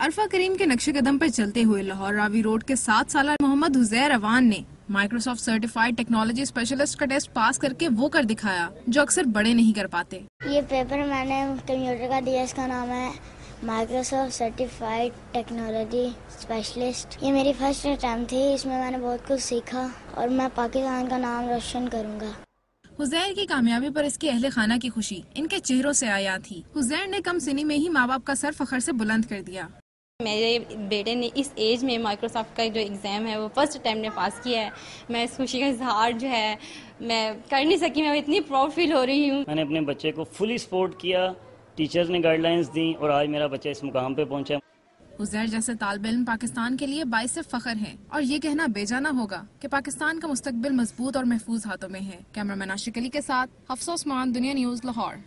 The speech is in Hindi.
अरफा करीम के नक्शे कदम पर चलते हुए लाहौर रावी रोड के सात साल मोहम्मद हुजैर अवान ने माइक्रोसॉफ्ट सर्टिफाइड टेक्नोलॉजी स्पेशलिस्ट का टेस्ट पास करके वो कर दिखाया जो अक्सर बड़े नहीं कर पाते। ये पेपर मैंने कंप्यूटर का दिया इसका नाम है माइक्रोसॉफ्ट सर्टिफाइड टेक्नोलॉजी स्पेशलिस्ट ये मेरी फ़र्स्ट अटैम्प्ट थी इसमें मैंने बहुत कुछ सीखा और मैं पाकिस्तान का नाम रोशन करूँगा। हुजैर की कामयाबी पर इसके अहले खाना की खुशी इनके चेहरों से आया थी। हुजैर ने कम सिनी में ही माँ बाप का सर फखर से बुलंद कर दिया। मेरे बेटे ने इस एज में माइक्रोसॉफ्ट का जो एग्ज़ाम है वो फ़र्स्ट अटैम्प्ट में पास किया है। मैं इस खुशी का इजहार जो है मैं कर नहीं सकी मैं इतनी प्राउड फील हो रही हूँ। मैंने अपने बच्चे को फुली सपोर्ट किया टीचर्स ने गाइडलाइंस दी और आज मेरा बच्चा इस मुकाम पे पहुँचा हुजैर जैसे तालब इल्म पाकिस्तान के लिए बाईस फखर है और ये कहना बेजाना होगा कि पाकिस्तान का मुस्तबिल मज़बूत और महफूज हाथों में है। कैमरामैन आशिक अली के साथ हफ्सोसमान दुनिया न्यूज़ लाहौर।